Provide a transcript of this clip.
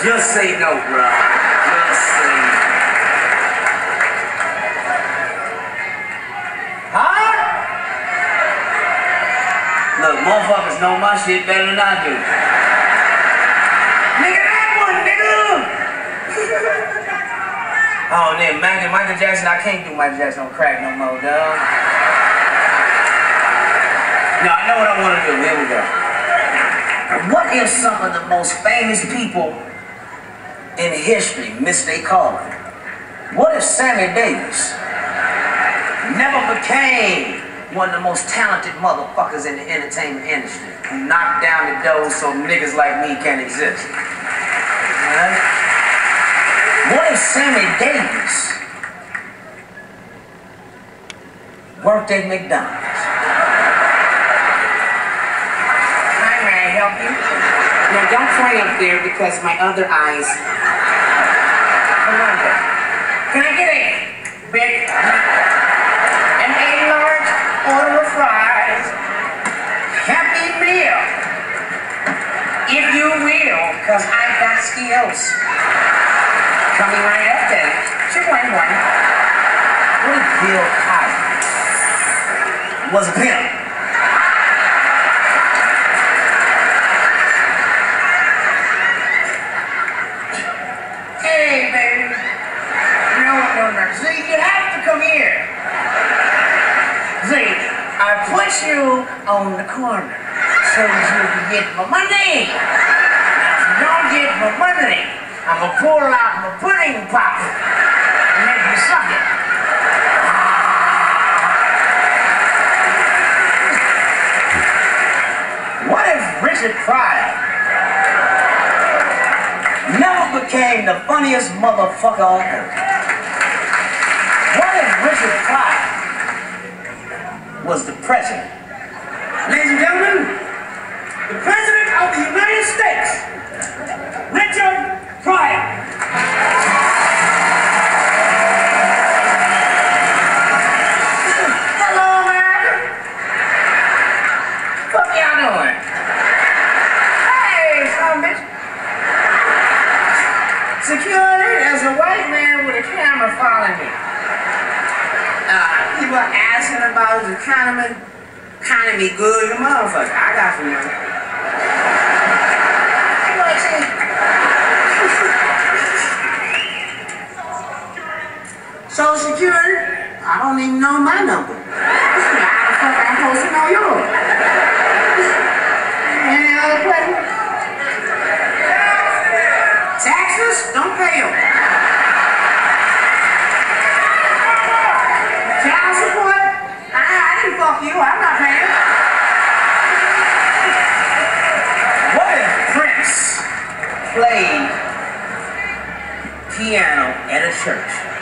Just say no, bro. Just say no. Huh? Look, motherfuckers know my shit better than I do. Nigga, that one, nigga! oh, then Michael, Michael Jackson, I can't do Michael Jackson on crack no more, dog. No, I know what I want to do. Here we go. What if some of the most famous people in history missed their calling? What if Sammy Davis never became one of the most talented motherfuckers in the entertainment industry who knocked down the door so niggas like me can't exist? Right? What if Sammy Davis worked at McDonald's? Hi, may help you? No, don't try up there because my other eyes. Can I get a big and a large order of fries? Happy meal, if you will, because I've got skills. Coming right up then. Two one one. What if Bill was a pimp? Hey, baby. No, no, no. See, you have to come here. See, I put you on the corner so you can get my money. If you don't get my money, I'm going to pull out my pudding pop and make you suck it. What if Richard Pryor never became the funniest motherfucker on earth? What if Richard Pryor was the president? Ladies and gentlemen, the President of the United States, Richard Pryor. Hello, America. What y'all doing? Hey, son bitch. Security, there's a white man with a camera following me. Uh, people are asking about his economy. Economy good, motherfucker. I got some money. Social Security, I don't even know my number. The supposed to know yours? Any other questions? Taxes? Don't pay them. Child support? I, I didn't fuck you. I'm not paying. What if Prince played piano at a church?